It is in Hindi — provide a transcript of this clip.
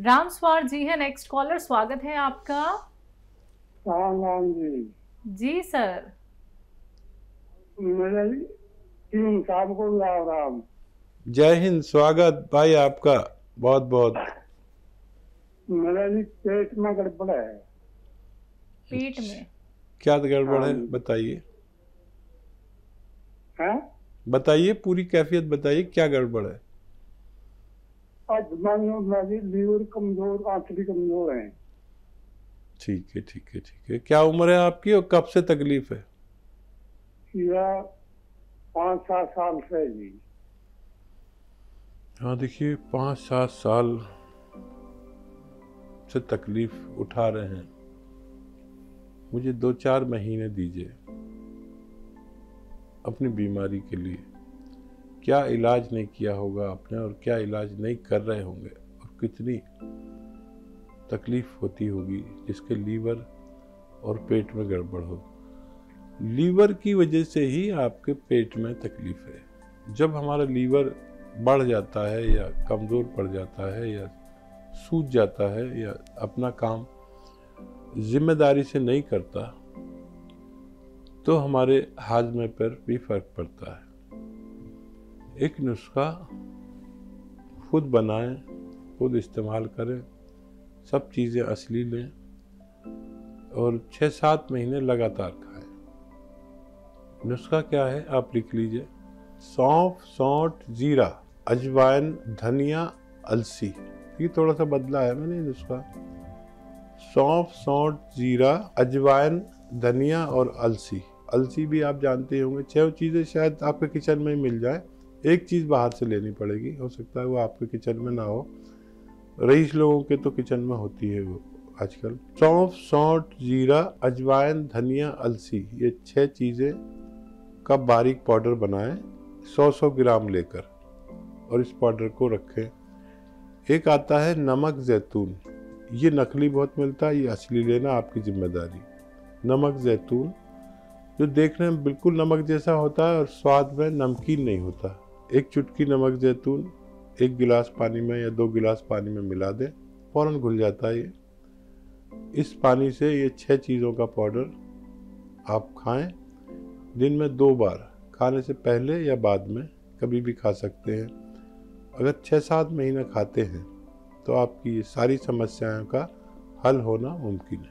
राम स्वार जी है नेक्स्ट कॉलर स्वागत है आपका। राम राम जी। जी सर साहब को राम राम। जय हिंद स्वागत भाई आपका बहुत बहुत मेरा जी पेट में गड़बड़ है। पेट में? क्या गड़बड़ है हाँ। बताइए। बताइए पूरी कैफियत बताइए क्या गड़बड़ है? लीवर कमज़ोर कमज़ोर है। ठीक है ठीक है ठीक है। क्या उम्र है आपकी और कब से तकलीफ़ है? यह पाँच सात साल से जी। हाँ देखिए पाँच सात साल से तकलीफ़ उठा रहे हैं। मुझे दो चार महीने दीजिए अपनी बीमारी के लिए। क्या इलाज नहीं किया होगा आपने और क्या इलाज नहीं कर रहे होंगे? और कितनी तकलीफ़ होती होगी जिसके लीवर और पेट में गड़बड़ हो। लीवर की वजह से ही आपके पेट में तकलीफ़ है। जब हमारा लीवर बढ़ जाता है या कमज़ोर पड़ जाता है या सूज जाता है या अपना काम ज़िम्मेदारी से नहीं करता तो हमारे हाजमे पर भी फ़र्क पड़ता है। एक नुस्खा खुद बनाएँ, खुद इस्तेमाल करें, सब चीज़ें असली लें और छः सात महीने लगातार खाएँ। नुस्खा क्या है? आप लिख लीजिए। सौंफ, सौंठ, जीरा, अजवाइन, धनिया, अलसी। ये थोड़ा सा बदला है मैंने नुस्खा। सौंफ, सौंठ, जीरा, अजवाइन, धनिया और अलसी। अलसी भी आप जानते होंगे। छह चीज़ें शायद आपके किचन में मिल जाए। एक चीज़ बाहर से लेनी पड़ेगी। हो सकता है वो आपके किचन में ना हो। रईस लोगों के तो किचन में होती है वो आजकल। सौंफ सौंठ, जीरा, अजवाइन, धनिया, अलसी, ये छह चीज़ें का बारीक पाउडर बनाएँ, सौ सौ ग्राम लेकर और इस पाउडर को रखें। एक आता है नमक जैतून। ये नकली बहुत मिलता है, ये असली लेना आपकी ज़िम्मेदारी। नमक जैतून, जो देखने में बिल्कुल नमक जैसा होता है और स्वाद में नमकीन नहीं होता। एक चुटकी नमक जैतून, एक गिलास पानी में या दो गिलास पानी में मिला दें, फ़ौरन घुल जाता है ये। इस पानी से ये छह चीज़ों का पाउडर आप खाएँ। दिन में दो बार, खाने से पहले या बाद में, कभी भी खा सकते हैं। अगर छः सात महीने खाते हैं तो आपकी ये सारी समस्याओं का हल होना मुमकिन है।